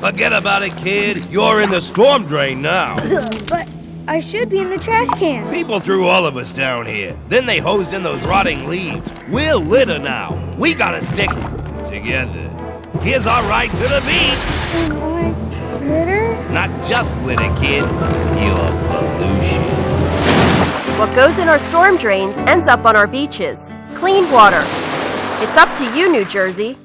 Forget about it, kid. You're in the storm drain now. But I should be in the trash can. People threw all of us down here. Then they hosed in those rotting leaves. We're litter now. We gotta stick together. Here's our ride to the beach. Am I litter? Not just litter, kid. You're pollution. What goes in our storm drains ends up on our beaches. Clean water. It's up to you, New Jersey.